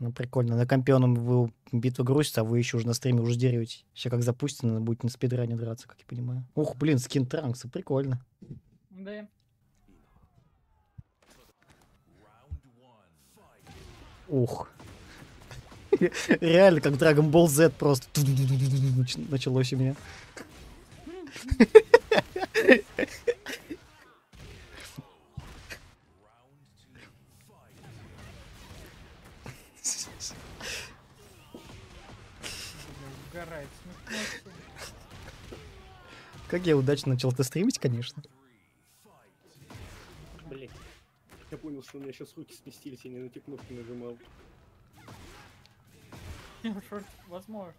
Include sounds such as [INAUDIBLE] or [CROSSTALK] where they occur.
Ну, прикольно. На компе вы битва грузится, а вы еще уже на стриме уже деретесь. Сейчас как запустите, надо будет на спидране драться, как я понимаю. Ух, блин, скин Транкса, прикольно. Да. Ух. Реально, как Dragon Ball Z просто началось у меня. Угорает. смехнулся. [LAUGHS] Как я удачно начал это стримить, конечно. Блин. Я понял, что у меня сейчас руки сместились, я не на те кнопки нажимал. [LAUGHS] Возможно.